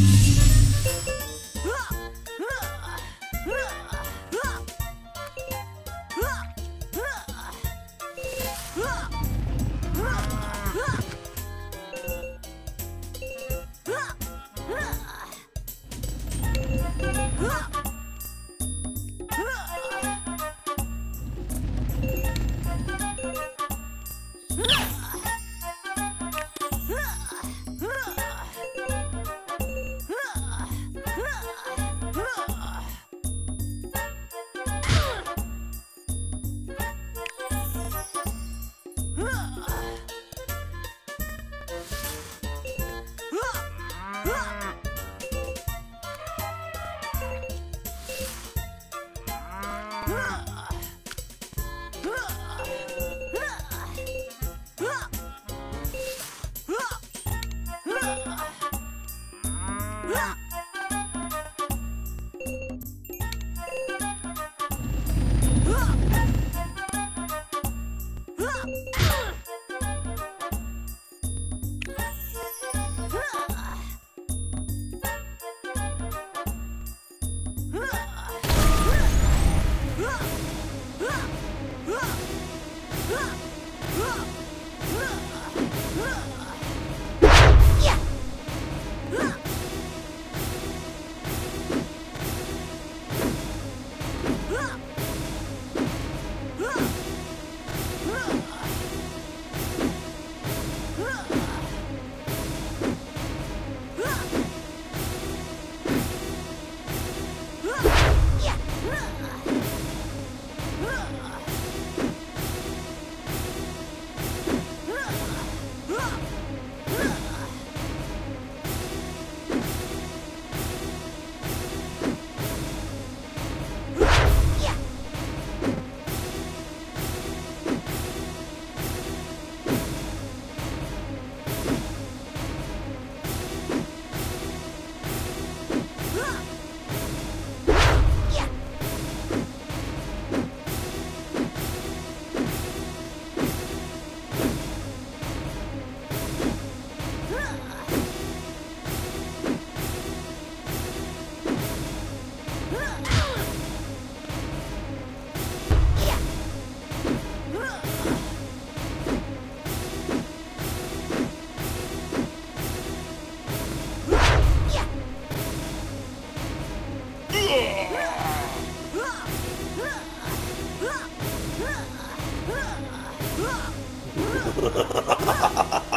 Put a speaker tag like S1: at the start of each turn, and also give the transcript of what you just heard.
S1: Thank you. Huh? Ha ha ha ha ha!